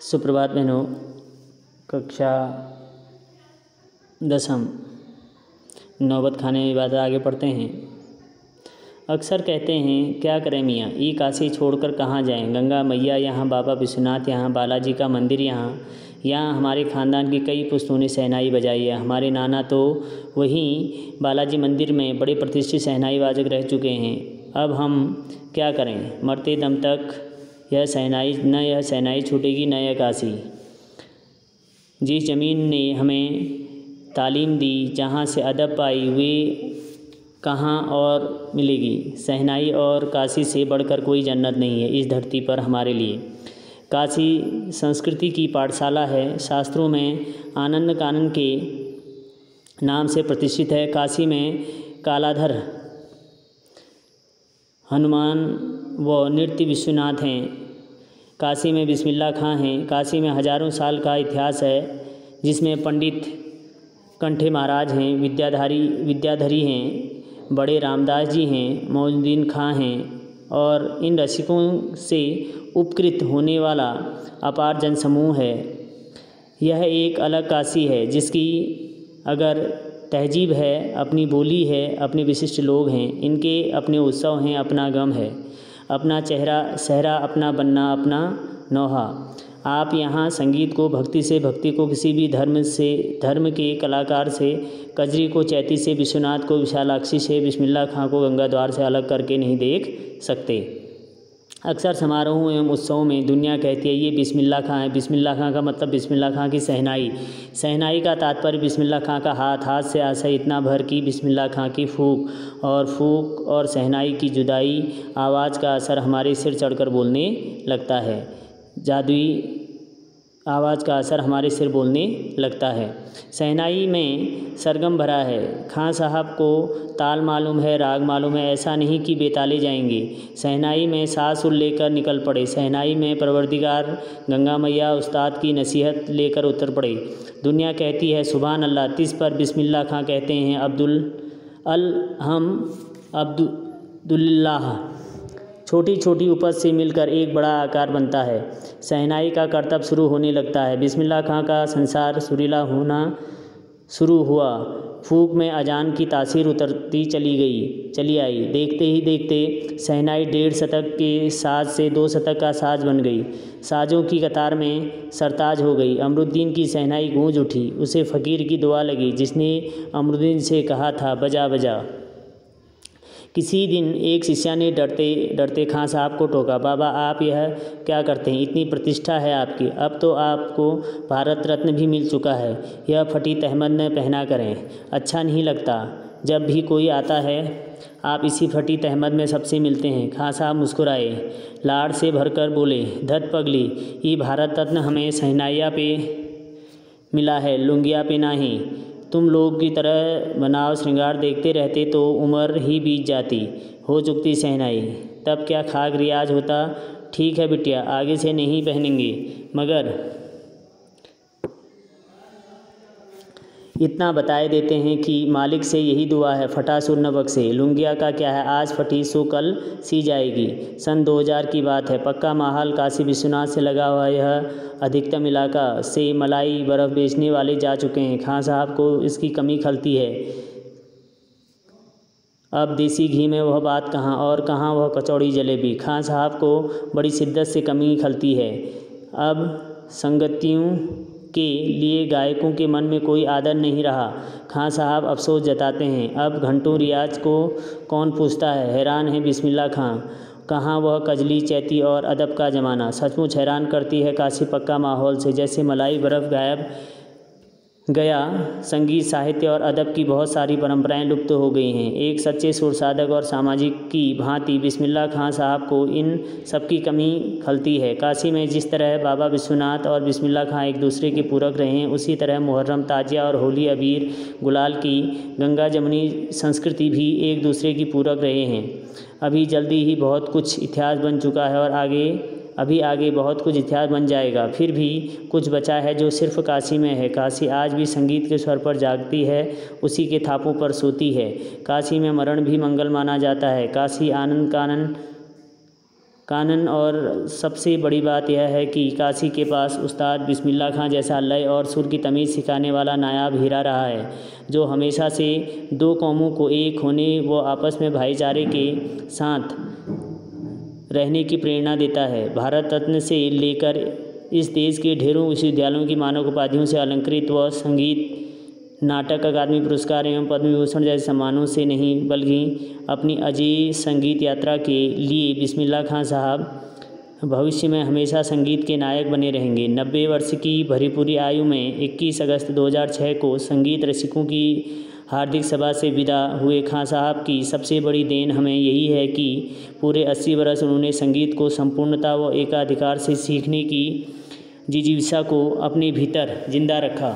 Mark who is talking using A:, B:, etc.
A: सुप्रभात बहनों, कक्षा दसम, नौबत खाने में बात आगे पढ़ते हैं। अक्सर कहते हैं, क्या करें मियाँ? ई काशी छोड़कर कहाँ जाएँ? गंगा मैया यहाँ, बाबा विश्वनाथ यहाँ, बालाजी का मंदिर यहाँ यहाँ हमारे ख़ानदान की कई पुश्तों ने सहनाई बजाई है। हमारे नाना तो वहीं बालाजी मंदिर में बड़े प्रतिष्ठित शहनाई वादक रह चुके हैं। अब हम क्या करें? मरते दम तक यह शहनाई न यह शहनाई छूटेगी, न यह काशी। जिस ज़मीन ने हमें तालीम दी, जहाँ से अदब पाई, वे कहाँ और मिलेगी? सहनाई और काशी से बढ़कर कोई जन्नत नहीं है इस धरती पर हमारे लिए। काशी संस्कृति की पाठशाला है। शास्त्रों में आनंद कानन के नाम से प्रतिष्ठित है। काशी में कालाधर, हनुमान व नृत्य विश्वनाथ हैं। काशी में बिस्मिल्ला खां हैं। काशी में हज़ारों साल का इतिहास है, जिसमें पंडित कंठे महाराज हैं, विद्याधारी, विद्याधरी हैं, बड़े रामदास जी हैं मौजुद्दीन खां हैं और इन रसिकों से उपकृत होने वाला अपार जनसमूह है। यह एक अलग काशी है, जिसकी अगर तहजीब है, अपनी बोली है, अपने विशिष्ट लोग हैं, इनके अपने उत्सव हैं, अपना गम है। अपना चेहरा, सहरा अपना बनना, अपना नौहा। आप यहाँ संगीत को, भक्ति से, भक्ति को किसी भी धर्म से, धर्म के कलाकार से, कजरी को, चैती से, विश्वनाथ को, विशालाक्षी से बिस्मिल्ला खां को गंगा द्वार से अलग करके नहीं देख सकते। अक्सर समारोहों एवं उत्सवों में दुनिया कहती है, ये बिस्मिल्लाह खां है। बिस्मिल्लाह खां का मतलब बिस्मिल्लाह खां की सहनाई। सहनाई का तात्पर्य बिस्मिल्लाह खां का हाथ हाथ से आशा इतना भर की बिस्मिल्लाह खां की फूक और फूक और सहनाई की जुदाई आवाज़ का असर हमारे सिर चढ़कर बोलने लगता है। जादुई आवाज़ का असर हमारे सिर बोलने लगता है। शहनाई में सरगम भरा है। खां साहब को ताल मालूम है, राग मालूम है, ऐसा नहीं कि बेताले जाएँगे। शहनाई में सास उल लेकर निकल पड़े। शहनाई में परवरदिगार गंगा मैया उस्ताद की नसीहत लेकर उतर पड़े। दुनिया कहती है सुबहान अल्लाह तिस पर बिस्मिल्लाह खां कहते हैं, अब्दुल, अल हम अब्दुल्लाह छोटी छोटी उपज से मिलकर एक बड़ा आकार बनता है। सहनाई का करतब शुरू होने लगता है। बिस्मिल्लाह, खां का संसार सुरीला होना शुरू हुआ। फूक में अजान की तासीर उतरती चली गई, चली आई। देखते ही देखते सहनाई डेढ़ शतक के साज से दो शतक का साज बन गई। साजों की कतार में सरताज हो गई। अमरुद्दीन की सहनाई गूंज उठी। उसे फ़कीर की दुआ लगी, जिसने अमरुद्दीन से कहा था, बजा बजा। किसी दिन एक शिष्या ने डरते डरते खां साहब को टोका, बाबा, आप यह क्या करते हैं? इतनी प्रतिष्ठा है आपकी। अब तो आपको भारत रत्न भी मिल चुका है। यह फटी तहमद न पहना करें। अच्छा नहीं लगता। जब भी कोई आता है, आप इसी फटी तहमद में सबसे मिलते हैं। खां साहब मुस्कुराए। लाड़ से भरकर बोले, धत पगली ये भारत रत्न हमें सहनाइया पे मिला है, लुंगिया पे नहीं। तुम लोग की तरह बनाव श्रृंगार देखते रहते तो उम्र ही बीत जाती, हो चुकती सहनाई तब क्या खाक रियाज होता? ठीक है बिटिया, आगे से नहीं पहनेंगे मगर इतना बताए देते हैं कि मालिक से यही दुआ है, फटा सुर न बक्से लुंगिया का क्या है? आज फटी सो कल सी जाएगी। सन 2000 की बात है। पक्का माहौल काशी विश्वनाथ से लगा हुआ यह अधिकतम इलाका से मलाई बर्फ़ बेचने वाले जा चुके हैं। खां साहब को इसकी कमी खलती है। अब देसी घी में वह बात कहाँ और कहाँ वह कचौड़ी जलेबी? खां साहब को बड़ी शिद्दत से कमी खलती है। अब संगतियों के लिए गायकों के मन में कोई आदर नहीं रहा। खां साहब अफसोस जताते हैं। अब घंटों रियाज को कौन पूछता है? हैरान है बिस्मिल्ला खां। कहाँ वह कजली, चैती और अदब का ज़माना? सचमुच हैरान करती है काशी पक्का माहौल से। जैसे मलाई बर्फ़ गायब गया, संगीत, साहित्य और अदब की बहुत सारी परंपराएँ लुप्त हो गई हैं। एक सच्चे सुर साधक और सामाजिक की भांति बिस्मिल्लाह खां साहब को इन सब की कमी खलती है। काशी में जिस तरह बाबा विश्वनाथ और बिस्मिल्लाह खां एक दूसरे के पूरक रहे हैं उसी तरह मुहर्रम, ताजिया और होली अबीर, गुलाल की गंगा जमुनी संस्कृति भी एक दूसरे की पूरक रहे हैं। अभी जल्दी ही बहुत कुछ इतिहास बन चुका है और आगे अभी आगे बहुत कुछ इतिहास बन जाएगा। फिर भी कुछ बचा है जो सिर्फ़ काशी में है। काशी आज भी संगीत के स्वर पर जागती है, उसी के थापों पर सोती है। काशी में मरण भी मंगल माना जाता है। काशी आनंद कानन कानन और सबसे बड़ी बात यह है कि काशी के पास उस्ताद बिस्मिल्लाह खां जैसा लय और सुर की तमीज़ सिखाने वाला नायाब हीरा रहा है, जो हमेशा से दो कौमों को एक होने व आपस में भाईचारे के साथ रहने की प्रेरणा देता है। भारत रत्न से लेकर इस देश के ढेरों विश्वविद्यालयों की मानव उपाधियों से अलंकृत व संगीत, नाटक, अकादमी पुरस्कार एवं पद्म विभूषण जैसे सम्मानों से नहीं, बल्कि अपनी अजीब संगीत यात्रा के लिए बिस्मिल्ला खां साहब भविष्य में हमेशा संगीत के नायक बने रहेंगे। नब्बे वर्ष की भरीपूरी आयु में 21 अगस्त 2006 को संगीत रसिकों की हार्दिक सभा से विदा हुए खां साहब की सबसे बड़ी देन हमें यही है कि पूरे अस्सी बरस उन्होंने संगीत को संपूर्णता व एकाधिकार से सीखने की जिजीविषा को अपने भीतर ज़िंदा रखा।